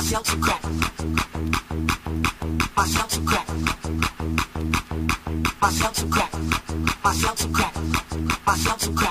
myself to crack, myself to crack, myself to crack.